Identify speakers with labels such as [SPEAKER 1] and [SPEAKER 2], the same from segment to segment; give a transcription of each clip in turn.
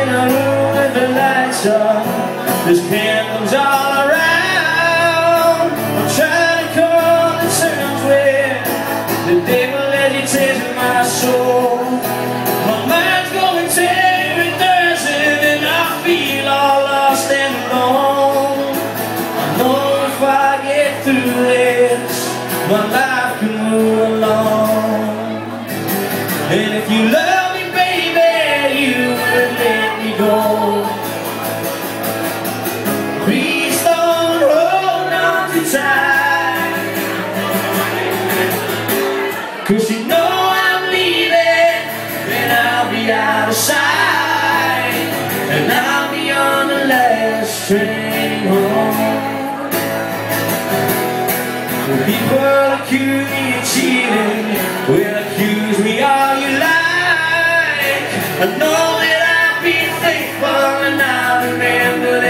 [SPEAKER 1] In a room with the lights on There's candles all around. I'm trying to come to terms with The devil agitating my soul. My mind's going every Thursday And I feel all lost and alone. I know if I get through this My life Please don't hold on too you know I'm leaving And I'll be out of sight. And I'll be on the last train home. People accuse me of cheating accuse me all you like. I know that I've been faithful and I remember that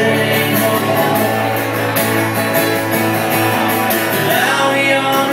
[SPEAKER 1] I'll